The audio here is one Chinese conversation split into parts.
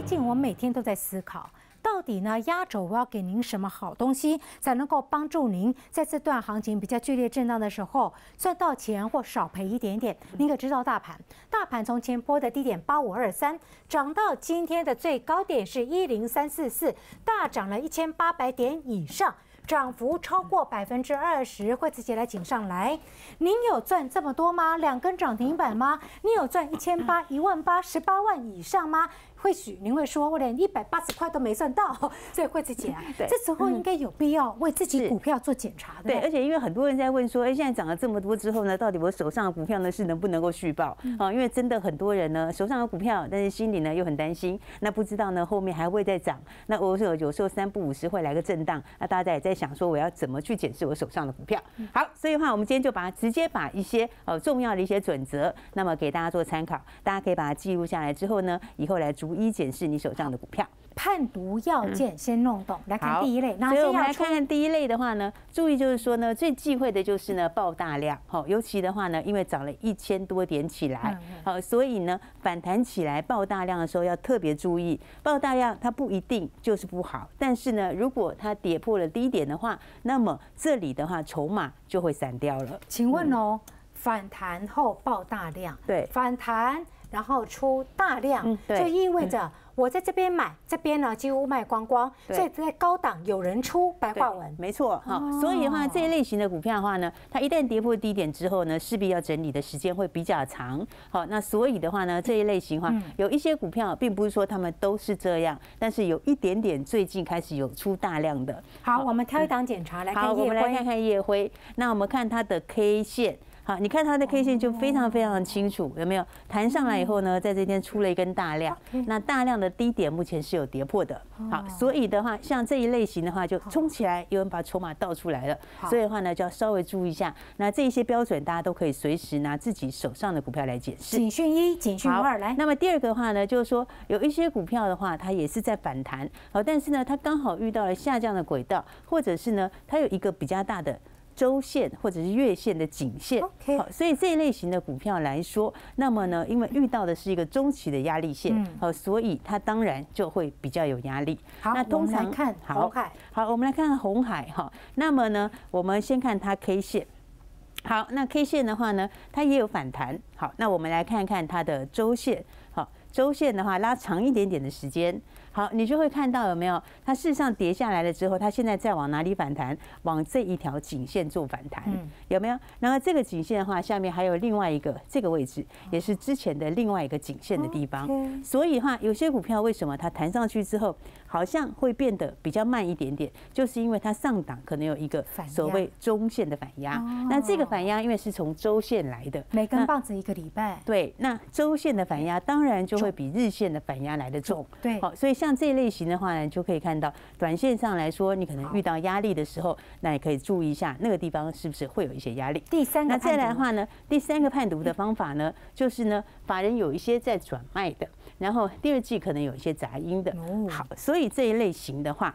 最近我每天都在思考，到底呢压轴我要给您什么好东西，才能够帮助您在这段行情比较剧烈震荡的时候赚到钱或少赔一点点？您可知道大盘？大盘从前波的低点八五二三涨到今天的最高点是一零三四四，大涨了一千八百点以上。涨幅超过百分之二十，会直接来请上来。您有赚这么多吗？两根涨停板吗？你有赚一千八、一万八、十八万以上吗？或许您会说，我连一百八十块都没赚到，所以惠子姐啊，这时候应该有必要为自己股票做检查的。对，而且因为很多人在问说，哎，现在涨了这么多之后呢，到底我手上的股票呢是能不能够续报啊？因为真的很多人呢手上有股票，但是心里呢又很担心，那不知道呢后面还会再涨。那我有有时候三不五十会来个震荡，那大家也在想说，我要怎么去检视我手上的股票？好，所以的话，我们今天就把直接把一些呃重要的一些准则，那么给大家做参考，大家可以把它记录下来之后呢，以后来逐一检视你手上的股票。判读要件先弄懂，来看第一类。所以我们来看看第一类的话呢，注意就是说呢，最忌讳的就是呢爆大量，好，尤其的话呢，因为涨了一千多点起来，好，所以呢反弹起来爆大量的时候要特别注意，爆大量它不一定就是不好，但是呢，如果它跌破了低点的话，那么这里的话筹码就会散掉了。请问哦，反弹后爆大量，对，反弹然后出大量，就意味着。我在这边买，这边呢几乎卖光光，所以在高档有人出白话文，没错哈。所以的话，这一类型的股票的话呢，它一旦跌破低点之后呢，势必要整理的时间会比较长。好，那所以的话呢，这一类型话，有一些股票并不是说他们都是这样，但是有一点点最近开始有出大量的。好，我们挑一档检查来看好，我们来看看夜辉。那我们看它的 K 线。好，你看它的 K 线就非常非常的清楚，有没有弹上来以后呢，在这边出了一根大量，那大量的低点目前是有跌破的。好，所以的话，像这一类型的话，就冲起来，有人把筹码倒出来了，所以的话呢，就要稍微注意一下。那这一些标准，大家都可以随时拿自己手上的股票来解释。警讯一，警讯二，来。那么第二个的话呢，就是说有一些股票的话，它也是在反弹，好，但是呢，它刚好遇到了下降的轨道，或者是呢，它有一个比较大的。周线或者是月线的颈线，好，所以这一类型的股票来说，那么呢，因为遇到的是一个中期的压力线，好，所以它当然就会比较有压力。好，那通常看红海，好，我们来看看红海哈。那么呢，我们先看它 K 线，好，那 K 线的话呢，它也有反弹。好，那我们来看看它的周线，好，周线的话拉长一点点的时间。好，你就会看到有没有？它事实上跌下来了之后，它现在再往哪里反弹？往这一条颈线做反弹，有没有？然后这个颈线的话，下面还有另外一个这个位置，也是之前的另外一个颈线的地方。所以话，有些股票为什么它弹上去之后，好像会变得比较慢一点点？就是因为它上档可能有一个所谓中线的反压。那这个反压因为是从周线来的，每根棒子一个礼拜。对，那周线的反压当然就会比日线的反压来的重。对，好，所以。像这一类型的话呢，就可以看到，短线上来说，你可能遇到压力的时候，那也可以注意一下那个地方是不是会有一些压力。第三个，那再来的话呢，第三个判读的方法呢，就是呢，法人有一些在转卖的，然后第二季可能有一些杂音的。好，所以这一类型的话。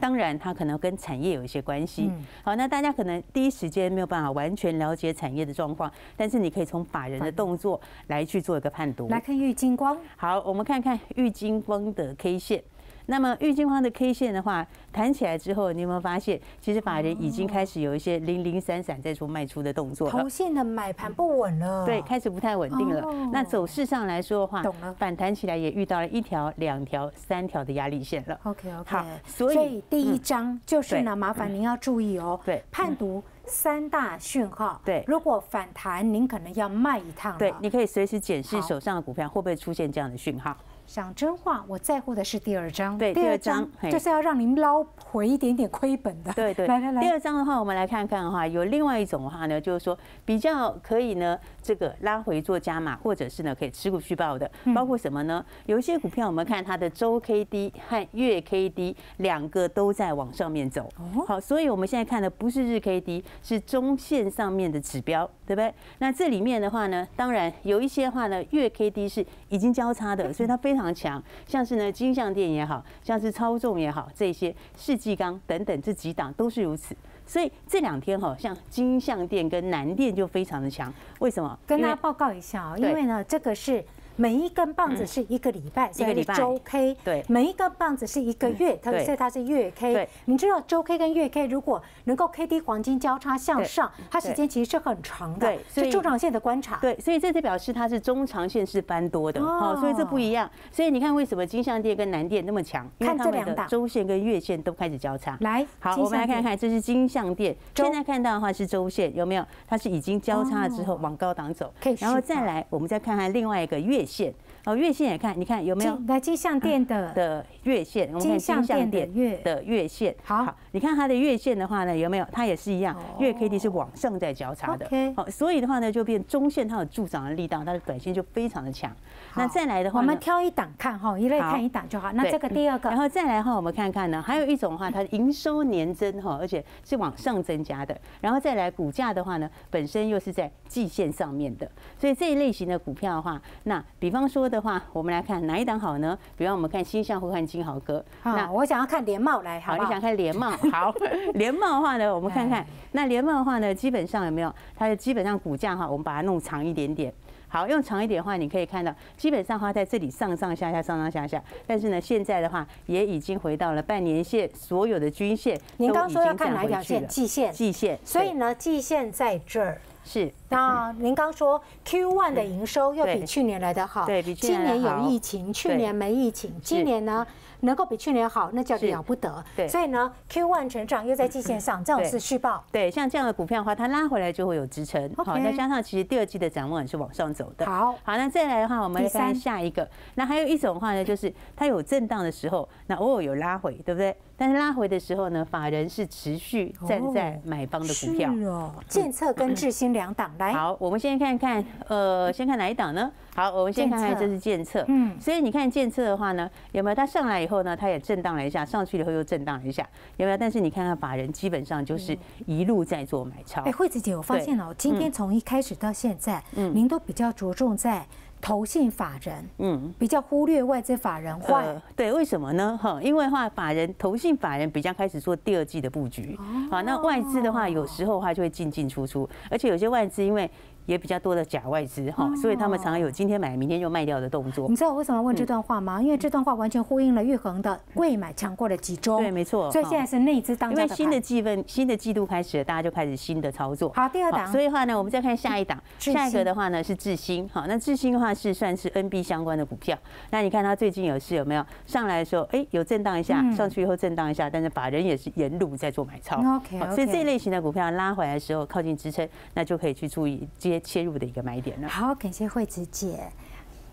当然，它可能跟产业有一些关系。好，那大家可能第一时间没有办法完全了解产业的状况，但是你可以从法人的动作来去做一个判读。来看玉金光，好，我们看看玉金光的 K 线。那么郁金光的 K 线的话，弹起来之后，你有没有发现，其实法人已经开始有一些零零散散在做卖出的动作头线的买盘不稳了，对，开始不太稳定了。那走势上来说的话，反弹起来也遇到了一条、两条、三条的压力线了。OK OK，好，所以第一章就是呢，麻烦您要注意哦，对，判读三大讯号。对，如果反弹，您可能要卖一趟。对，你可以随时检视手上的股票会不会出现这样的讯号。讲真话，我在乎的是第二章。对，第二章就是要让您捞回一点点亏本的。对对，来来来。第二章的话，我们来看看哈，有另外一种的话呢，就是说比较可以呢，这个拉回做加码，或者是呢可以持股续报的，包括什么呢？有一些股票，我们看它的周 K D 和月 K D 两个都在往上面走。好，所以我们现在看的不是日 K D，是中线上面的指标，对不对？那这里面的话呢，当然有一些话呢，月 K D 是已经交叉的，所以它非常。常强，像是呢金像店也好像是超重也好，这些世纪钢等等这几档都是如此。所以这两天哈，像金像店跟南店就非常的强。为什么？跟大家报告一下啊，因为呢这个是每一根棒子是一个礼拜，一个礼拜周 K，对每一根棒子是一个月，它对所以它是月 K。对，你知道周 K 跟月 K 如果能够 K D 黄金交叉向上，它时间其实是很长的对，所以是中长线的观察。对，所以这就表示它是中长线是翻多的，哦哦，所以这不一样。所以你看为什么金项店跟南店那么强？看这两档周线跟月线都开始交叉。来，好，我们来看看，这是金项店。现在看到的话是周线，有没有？它是已经交叉了之后哦往高档走可以，然后再来，我们再看看另外一个月线。哦，月线也看，你看有没有金来金项店的的月线？我们金看金项项店的月的月线。好你看它的月线的话呢，有没有？它也是一样哦，月 K D 是往上在交叉的。好，所以的话呢，就变中线它有助长的力道，它的短线就非常的强。那再来的话，我们挑一档看哈，一类看一档就好。那对这个第二个然后再来的话，我们看看呢，还有一种的话，它的营收年增哈，而且是往上增加的。然后再来股价的话呢，本身又是在季线上面的，所以这一类型的股票的话，那比方说的话，我们来看哪一档好呢？比方我们看新象或看金豪哥。那，我想要看联茂来，好你想？看联茂？好，联茂的话呢，我们看看哎，那联茂的话呢，基本上有没有？它的基本上股价哈，我们把它弄长一点点。好，用长一点的话，你可以看到，基本上它在这里上上下下、上上下下，但是呢，现在的话也已经回到了半年线，所有的均线您刚刚说要看哪一条线？季线。季线，所以呢，季线在这儿。是。那您刚说 Q1 的营收要比去年来得好，对比去今年有疫情，去年没疫情，今年呢能够比去年好，那叫是。了不得。对。所以呢，Q1 成长又在季线上，这种是续报。对，像这样的股票的话，它拉回来就会有支撑。好，那加上其实第二季的展望也是往上走的。好，好，那再来的话，我们看下一个。那还有一种的话呢，就是它有震荡的时候，那偶尔有拉回，对不对？但是拉回的时候呢，法人是持续站在买方的股票。是哦，建策跟智新两档来。好，我们先看看，呃，先看哪一档呢？好，我们先看看这是建策。嗯，所以你看建策的话呢，有没有它上来以后呢，它也震荡了一下，上去了以后又震荡了一下，有没有？但是你看看法人基本上就是一路在做买超哎，。惠子姐，我发现了，今天从一开始到现在，嗯您都比较着重在投信法人，嗯，比较忽略外资法人化。呃，对，为什么呢？哈，因为话法人投信法人比较开始做第二季的布局，好，那外资的话，有时候的话就会进进出出，而且有些外资因为也比较多的假外资哈，所以他们常常有今天买明天就卖掉的动作你。知道我为什么问这段话吗？因为这段话完全呼应了玉恒的贵买强过的集中。对，没错。所以现在是内资当家因为新的牌。季份、新的季度开始了，大家就开始新的操作。好，第二档，所以的话呢，我们再看下一档，下一个的话呢是智新，好，那智新的话是算是 NB 相关的股票。那你看它最近有是有没有上来的时候，哎，有震荡一下，嗯上去以后震荡一下，但是法人也是沿路在做买超。OK，所以这一类型的股票拉回来的时候，靠近支撑，那就可以去注意接切入的一个买点呢。好，感谢惠子姐。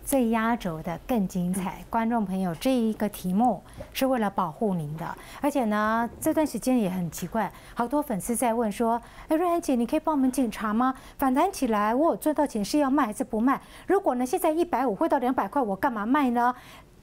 最压轴的更精彩，观众朋友，这一个题目是为了保护您的，而且呢，这段时间也很奇怪，好多粉丝在问说：“哎，瑞安姐，你可以帮我们检查吗？反弹起来，我有赚到钱是要卖还是不卖？如果呢，现在一百五会到两百块，我干嘛卖呢？”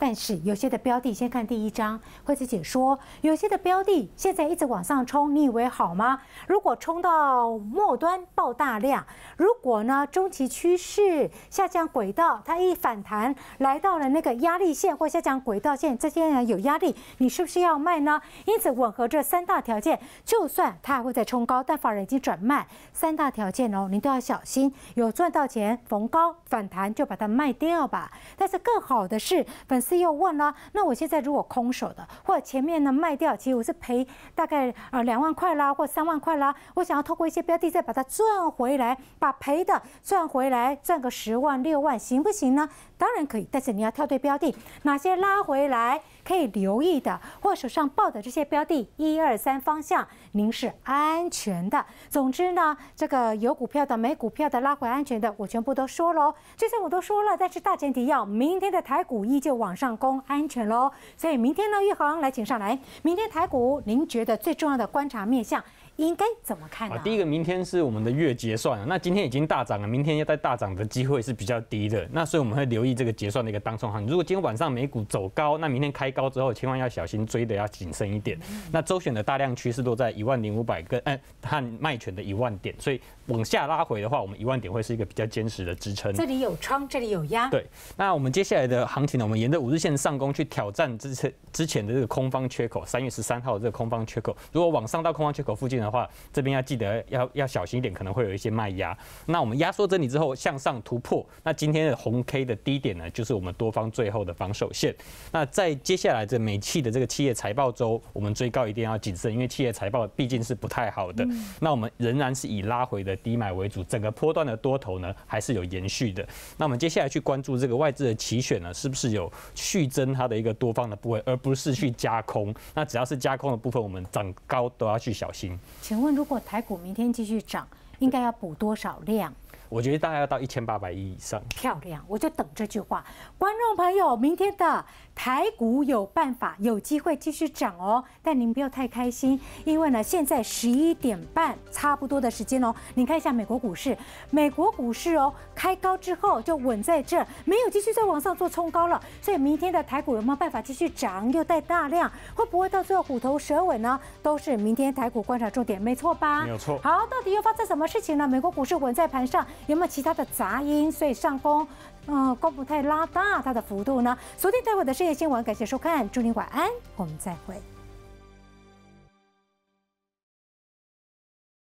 但是有些的标的，先看第一章，惠子姐说，有些的标的现在一直往上冲，你以为好吗？如果冲到末端爆大量，如果呢中期趋势下降轨道，它一反弹来到了那个压力线或下降轨道线，这些人有压力，你是不是要卖呢？因此吻合这三大条件，就算它还会再冲高，但法人已经转卖，三大条件哦，您都要小心，有赚到钱逢高反弹就把它卖掉吧。但是更好的是，粉丝又问了，那我现在如果空手的，或者前面呢卖掉，其实我是赔大概呃两万块啦，或三万块啦，我想要透过一些标的再把它赚回来，把赔的赚回来，赚个十万六万，行不行呢？当然可以，但是你要挑对标的，哪些拉回来可以留意的，或手上抱的这些标的，一二三方向，您是安全的。总之呢，这个有股票的、没股票的、拉回安全的，我全部都说喽。这些我都说了，但是大前提要明天的台股依旧往上攻，安全喽。所以明天呢，玉恒来请上来，明天台股您觉得最重要的观察面向应该怎么看呢啊，？第一个，明天是我们的月结算了，那今天已经大涨了，明天要再大涨的机会是比较低的，那所以我们会留意这个结算的一个当中行。如果今天晚上美股走高，那明天开高之后，千万要小心追的要谨慎一点。那周选的大量趋势都在一万零五百跟哎和卖权的一万点，所以往下拉回的话，我们一万点会是一个比较坚实的支撑。这里有窗，这里有压，对，那我们接下来的行情呢，我们沿着五日线上攻去挑战之前之前的这个空方缺口，三月十三号的这个空方缺口，如果往上到空方缺口附近的话，这边要记得要要小心一点，可能会有一些卖压。那我们压缩整理之后向上突破，那今天的红 K 的低点呢，就是我们多方最后的防守线。那在接下来这美企的这个企业财报周，我们追高一定要谨慎，因为企业财报毕竟是不太好的。那我们仍然是以拉回的低买为主，整个波段的多头呢还是有延续的。那我们接下来去关注这个外资的期选呢，是不是有续增它的一个多方的部位，而不是去加空。那只要是加空的部分，我们涨高都要去小心。请问，如果台股明天继续涨，应该要补多少量？我觉得大概要到一千八百亿以上。漂亮，我就等这句话。观众朋友，明天的台股有办法，有机会继续涨哦。但您不要太开心，因为呢，现在十一点半差不多的时间哦。您看一下美国股市，美国股市哦，开高之后就稳在这，没有继续再往上做冲高了。所以明天的台股有没有办法继续涨，又带大量，会不会到最后虎头蛇尾呢？都是明天台股观察重点，没错吧？没有错。好，到底又发生什么事情呢？美国股市稳在盘上。有没有其他的杂音？所以上攻，嗯，攻不太拉大它的幅度呢？锁定待会的深夜新闻，感谢收看，祝您晚安，我们再会。